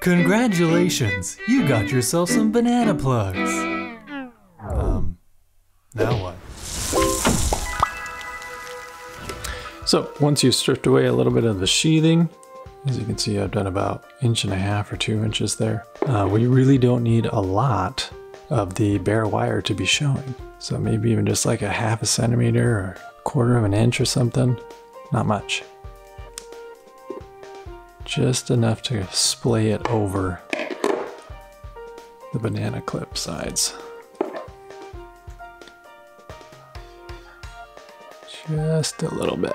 Congratulations! You got yourself some banana plugs. Um, now what? So once you've stripped away a little bit of the sheathing, as you can see, I've done about inch and a half or two inches there. Uh, we really don't need a lot of the bare wire to be showing. So maybe even just like a half a centimeter or quarter of an inch or something. Not much. Just enough to splay it over the banana clip sides. Just a little bit.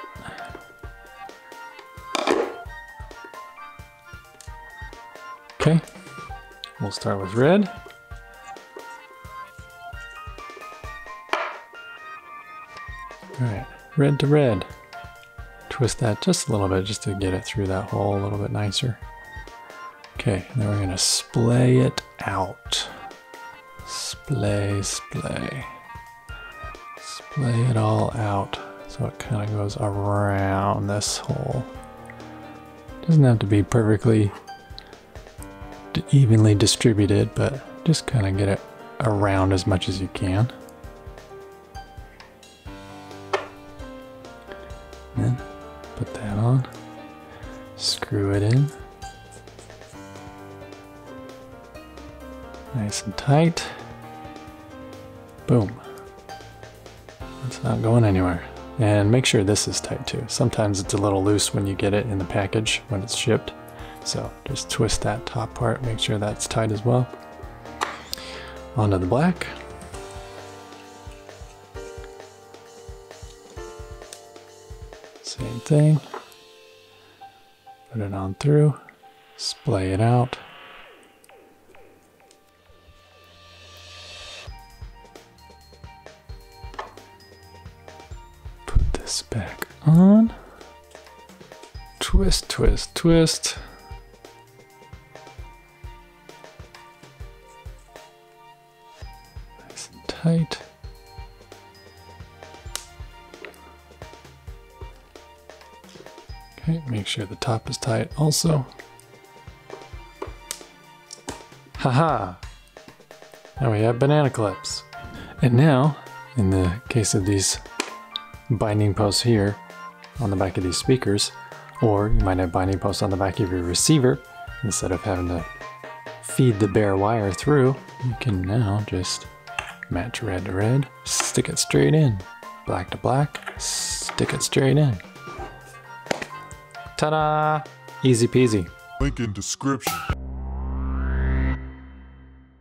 Okay, we'll start with red. All right, red to red. Twist that just a little bit just to get it through that hole a little bit nicer. Okay, now we're gonna splay it out. Splay, splay. Splay it all out so it kind of goes around this hole. Doesn't have to be perfectly evenly distributed, but just kind of get it around as much as you can. Put that on, screw it in. Nice and tight. Boom. It's not going anywhere. And make sure this is tight too. Sometimes it's a little loose when you get it in the package when it's shipped. So just twist that top part, make sure that's tight as well. Onto the black. Same thing. Put it on through, splay it out. Put this back on. Twist, twist, twist. Nice and tight. Okay, make sure the top is tight also. Haha! Now we have banana clips. And now, in the case of these binding posts here on the back of these speakers, or you might have binding posts on the back of your receiver, instead of having to feed the bare wire through, you can now just match red to red, stick it straight in. Black to black, stick it straight in. Ta-da! Easy peasy. Link in description.